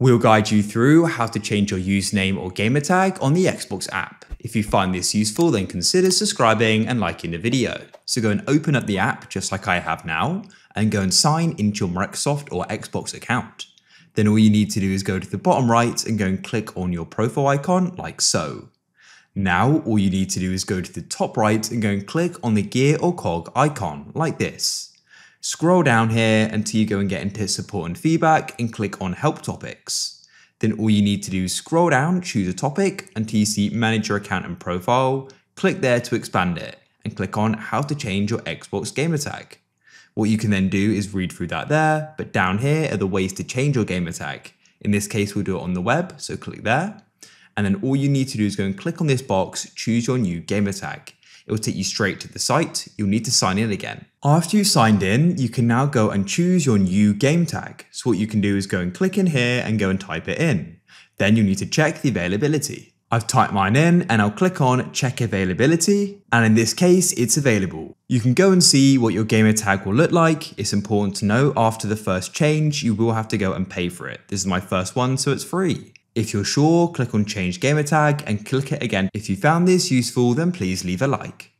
We'll guide you through how to change your username or gamertag on the Xbox app. If you find this useful, then consider subscribing and liking the video. So go and open up the app just like I have now, and go and sign into your Microsoft or Xbox account. Then all you need to do is go to the bottom right and go and click on your profile icon like so. Now all you need to do is go to the top right and go and click on the gear or cog icon like this. Scroll down here until you go and get into support and feedback and click on help topics. Then all you need to do is scroll down, choose a topic until you see manage your account and profile, click there to expand it and click on how to change your Xbox gamertag. What you can then do is read through that there, but down here are the ways to change your gamertag. In this case, we'll do it on the web, so click there. And then all you need to do is go and click on this box, choose your new gamertag. It will take you straight to the site. You'll need to sign in again. After you've signed in, you can now go and choose your new game tag. So what you can do is go and click in here and go and type it in. Then you need to check the availability. I've typed mine in and I'll click on check availability and in this case it's available. You can go and see what your gamer tag will look like. It's important to know after the first change you will have to go and pay for it. This is my first one so it's free. If you're sure, click on change gamer tag and click it again. If you found this useful then please leave a like.